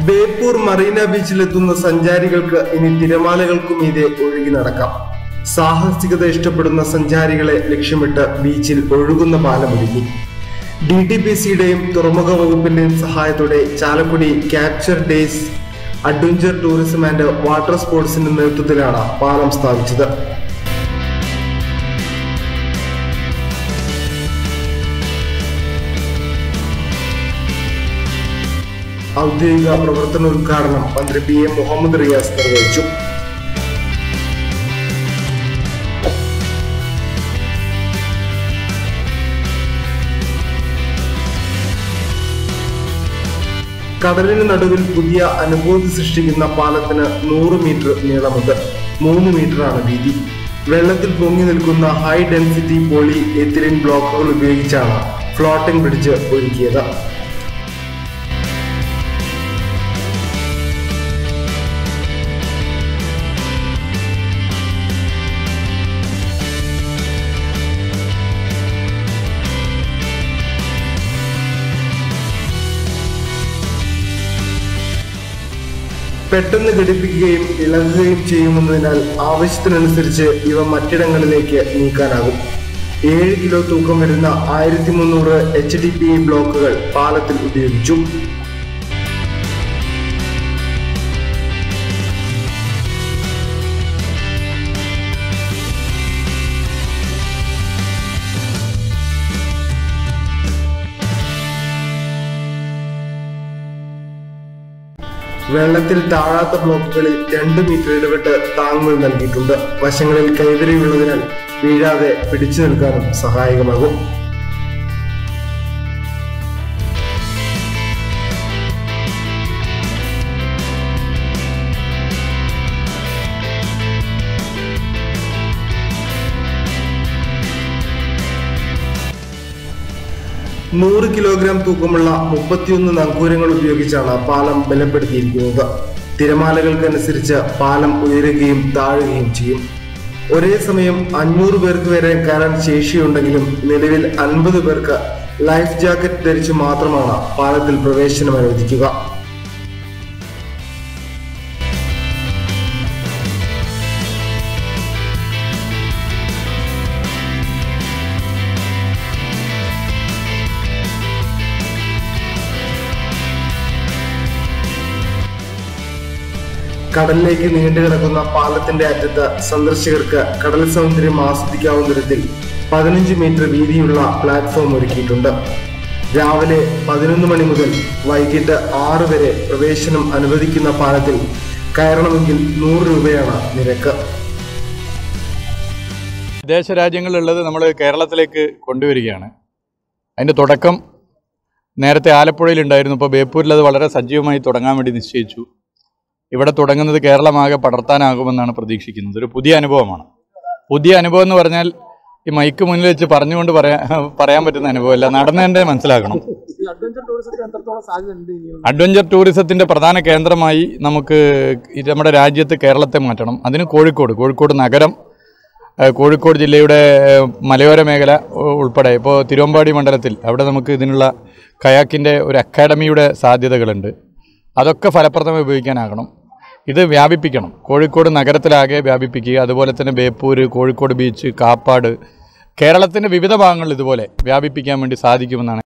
ബേപ്പൂർ മറീന ബീച്ചിലെത്തുന്ന സഞ്ചാരികൾക്ക് ഇനി തിരമാലകൾക്കും ഇതേ ഒഴുകി നടക്കാം. സാഹസികത ഇഷ്ടപ്പെടുന്ന സഞ്ചാരികളെ ലക്ഷ്യമിട്ട് ബീച്ചിൽ ഒഴുകുന്ന പാലമൊരുങ്ങി. ഡി ടി പി സിയുടെയും തുറമുഖ വകുപ്പിന്റെയും സഹായത്തോടെ Chalakudy capture days adventure tourism and water സ്പോർട്സിന്റെ നേതൃത്വത്തിലാണ് പാലം സ്ഥാപിച്ചത്. ഔദ്യോഗിക പ്രവർത്തന ഉദ്ഘാടനം മന്ത്രി പി എം മുഹമ്മദ് റിയാസ് നിർവഹിച്ചു. കടലിന് നടുവിൽ പുതിയ അനുഭൂതി സൃഷ്ടിക്കുന്ന പാലത്തിന് നൂറ് മീറ്റർ നീളമുണ്ട്. മൂന്ന് മീറ്ററാണ് വീതി. വെള്ളത്തിൽ പൊങ്ങി നിൽക്കുന്ന ഹൈ ഡെൻസിറ്റി പോളി എത്തിലിൻ ബ്ലോക്കുകൾ ഉപയോഗിച്ചാണ് ഫ്ലോട്ടിംഗ് ബ്രിഡ്ജ് ഒരുക്കിയത്. പെട്ടെന്ന് ഘടിപ്പിക്കുകയും ഇളകുകയും ചെയ്യുമെന്നതിനാൽ ആവശ്യത്തിനനുസരിച്ച് ഇവ മറ്റിടങ്ങളിലേക്ക് നീക്കാനാകും. ഏഴ് കിലോ തൂക്കം വരുന്ന ആയിരത്തി മുന്നൂറ് എച്ച് ഡി പി ബ്ലോക്കുകൾ പാലത്തിൽ ഉപയോഗിച്ചു. വെള്ളത്തിൽ താഴാത്ത ബ്ലോക്കുകളിൽ രണ്ട് മീറ്റർ ഇടവിട്ട് താങ്ങുകൾ നൽകിയിട്ടുണ്ട്. വശങ്ങളിൽ കൈവരിയുള്ളതിനാൽ വീഴാതെ പിടിച്ചു നിൽക്കാനും സഹായകമാകും. നൂറ് കിലോഗ്രാം തൂക്കമുള്ള മുപ്പത്തിയൊന്ന് നങ്കൂരങ്ങൾ ഉപയോഗിച്ചാണ് പാലം ബലപ്പെടുത്തിയിരിക്കുന്നത്. തിരമാലകൾക്കനുസരിച്ച് പാലം ഉയരുകയും താഴുകയും ചെയ്യും. ഒരേ സമയം അഞ്ഞൂറ് പേർക്ക് വരെ കയറാൻ ശേഷിയുണ്ടെങ്കിലും നിലവിൽ അൻപത് പേർക്ക് ലൈഫ് ജാക്കറ്റ് ധരിച്ചു മാത്രമാണ് പാലത്തിൽ പ്രവേശനം അനുവദിക്കുക കടലിലേക്ക് നീണ്ടു കിടക്കുന്ന പാലത്തിന്റെ അറ്റത്ത് സന്ദർശകർക്ക് കടൽ സൗന്ദര്യം ആസ്വദിക്കാവുന്ന തരത്തിൽ പതിനഞ്ച് മീറ്റർ വീതിയുള്ള പ്ലാറ്റ്ഫോം ഒരുക്കിയിട്ടുണ്ട്. രാവിലെ പതിനൊന്ന് മണി മുതൽ വൈകിട്ട് ആറ് വരെ പ്രവേശനം അനുവദിക്കുന്ന പാലത്തിൽ കയറണമെങ്കിൽ നൂറ് രൂപയാണ് നിരക്ക്. വിദേശ രാജ്യങ്ങളിലുള്ളത് നമ്മൾ കേരളത്തിലേക്ക് കൊണ്ടുവരികയാണ്. അതിന്റെ തുടക്കം നേരത്തെ ആലപ്പുഴയിലുണ്ടായിരുന്നു ഇപ്പോൾ ബേപ്പൂരിൽ അത് വളരെ സജീവമായി തുടങ്ങാൻ വേണ്ടി നിശ്ചയിച്ചു. ഇവിടെ തുടങ്ങുന്നത് കേരളമാകെ പടർത്താനാകുമെന്നാണ് പ്രതീക്ഷിക്കുന്നത്. ഒരു പുതിയ അനുഭവമാണ്. പുതിയ അനുഭവം എന്ന് പറഞ്ഞാൽ ഈ മൈക്ക് മുന്നിൽ വെച്ച് പറഞ്ഞുകൊണ്ട് പറയാൻ പറയാൻ പറ്റുന്ന അനുഭവമല്ല. നടന്നതിന്റെ മനസ്സിലാക്കണം അഡ്വഞ്ചർ ടൂറിസത്തിന്റെ പ്രധാന കേന്ദ്രമായി നമുക്ക് നമ്മുടെ രാജ്യത്ത് കേരളത്തെ മാറ്റണം. അതിന് കോഴിക്കോട് കോഴിക്കോട് നഗരം കോഴിക്കോട് ജില്ലയുടെ മലയോര മേഖല ഉൾപ്പെടെ. ഇപ്പോൾ തിരുവമ്പാടി മണ്ഡലത്തിൽ അവിടെ നമുക്ക് ഇതിനുള്ള കയാക്കിന്റെ ഒരു അക്കാഡമിയുടെ സാധ്യതകളുണ്ട്. അതൊക്കെ ഫലപ്രദമായി ഉപയോഗിക്കാനാകണം. ഇത് വ്യാപിപ്പിക്കണം. കോഴിക്കോട് നഗരത്തിലാകെ വ്യാപിപ്പിക്കുക. അതുപോലെ തന്നെ ബേപ്പൂർ കോഴിക്കോട് ബീച്ച് കാപ്പാട്. കേരളത്തിന്റെ വിവിധ ഭാഗങ്ങളിൽ ഇതുപോലെ വ്യാപിപ്പിക്കാൻ വേണ്ടി സാധിക്കുമെന്നാണ്